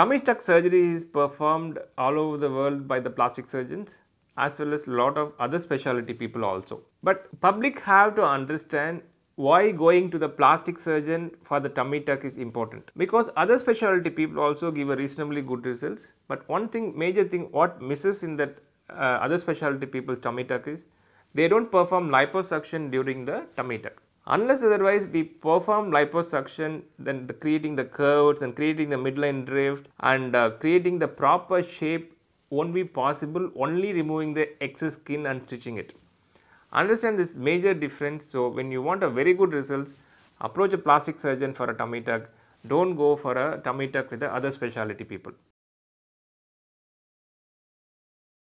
Tummy tuck surgery is performed all over the world by the plastic surgeons as well as a lot of other specialty people also. But public have to understand why going to the plastic surgeon for the tummy tuck is important because other specialty people also give a reasonably good results but one thing major thing what misses in that uh, other specialty people's tummy tuck is they don't perform liposuction during the tummy tuck unless otherwise we perform liposuction then the creating the curves and creating the midline drift and uh, creating the proper shape won't be possible only removing the excess skin and stitching it understand this major difference. So, when you want a very good results approach a plastic surgeon for a tummy tuck don't go for a tummy tuck with the other specialty people.